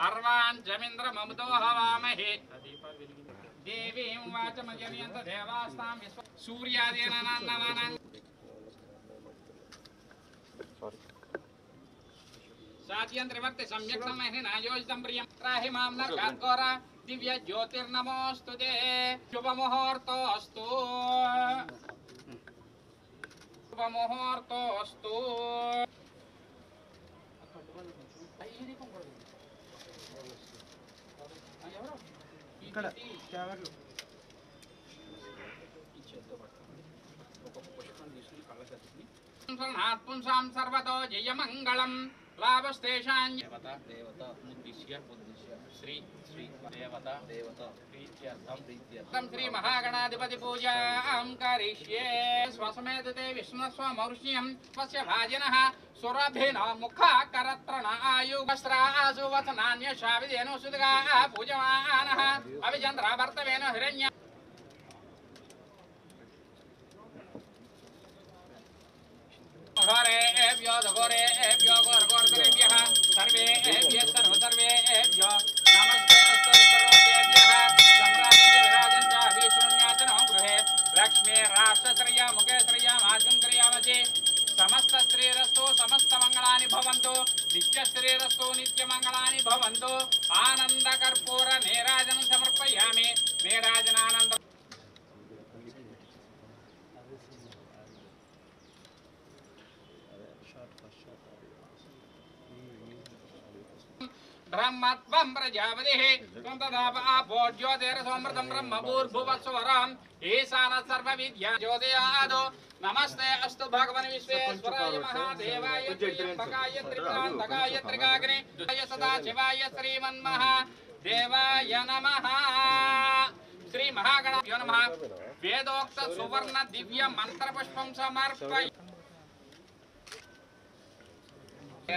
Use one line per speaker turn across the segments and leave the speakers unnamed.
सर्वान् जमिन्द्रममुदोहवामहे देवीं वाचमयन्त देवास्तां विश्व सूर्यादीनां सम्यक् समये नायोजितं प्रियं त्राहि मां न दिव्य ज्योतिर्नमोऽस्तु ते शुभमुहूर्तोऽस्तु शुभमुहूर्तोऽस्तु
ఇక్కడ
స్కావర్లు సంసర్వతో జయమంగళం లాభస్తేషాన్ దేవత దేవత ఉద్దిశ్య ఉద్దిశ్య శ్రీ శ్రీ దేవత దేవత ప్రీత్యర్థం ప్రీత్యర్థం శ్రీ మహాగణాధిపతి పూజాం కరిష్యే స్వసమేతతే విష్ణుస్వ మౌర్ష్యం స్వస్య భాజినః సురభిన ముఖ కరత్రణ ఆయుగశ్రాసు వచనాన్యశావిదేను సుదుగా పూజమానః అవిచంద్ర భర్తవేను హిరణ్య घोरे एभ्यो घोरे एभ्यो घोर घोर सर्वेभ्यः सर्वे నిత్యశరీరస్తో నిత్యమంగళాని భవంతో ఆనందకర్పూర నేరాజనం సమర్పయామి నేరాజనానంద ब्रह्मत्वं प्रजापतिः त्वं तदाप आपो ज्योतिरसोमृतं ब्रह्मभूर्भुवत्सुवराम् ईशानः सर्वविद्या ज्योतियादो नमस्ते अस्तु भगवन् विश्वेश्वराय महादेवाय त्र्यम्बकाय त्रिप्रान्तकाय त्रिकाग्निय सदा शिवाय श्रीमन्मः नमः श्री नमः वेदोक्त सुवर्ण दिव्य मंत्र समर्पय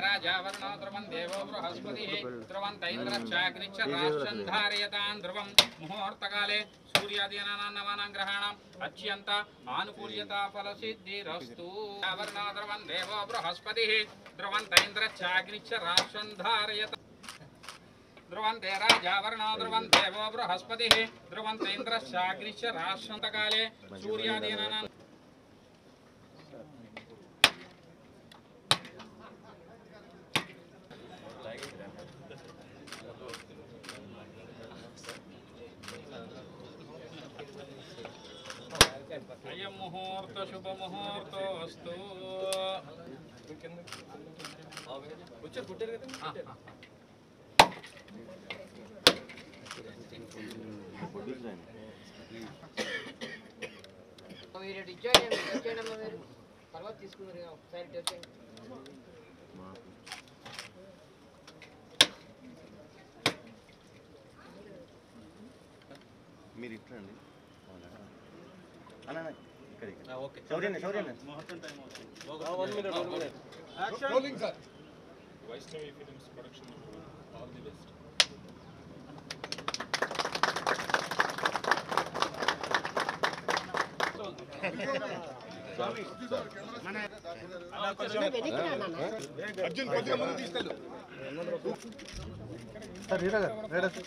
राजावरणो द्रवं देवो बृहस्पतिः द्रवं तैन्द्रश्चाग्निश्च राश्चन्धारयतान् ध्रुवं मुहूर्तकाले सूर्यादीनां नवानां ग्रहाणाम् अच्यन्त आनुकूल्यता फलसिद्धिरस्तु राजावरणो द्रवं देवो बृहस्पतिः द्रवं तैन्द्रश्चाग्निश्च राश्चन्धारयत ध्रुवन्ते राजावरणो ध्रुवन् देवो बृहस्पतिः ध्रुवन्तेन्द्रश्चाग्निश्च राश्चन्तकाले सूर्यादीनां అయం ముహూర్త శుభ ముహూర్తోస్తు
మీరు ఇచ్చేయండి తర్వాత తీసుకున్నారు ఒకసారి చేయండి
మీరు ఇట్లా అండి అలా
Vaishnavi films production all the best
Arjun కొద్దిగా ముందు తీసుకెళ్ళు
సార్ రీరా గారు రీరా సార్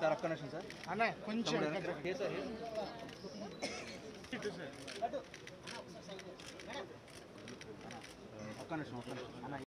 సార్ ఒక్క నిమిషం సార్
అన్న కొంచెం
ఒక్క నిమిషం ఒక్క నిమిషం అన్న